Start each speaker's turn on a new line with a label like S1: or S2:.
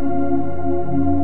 S1: Música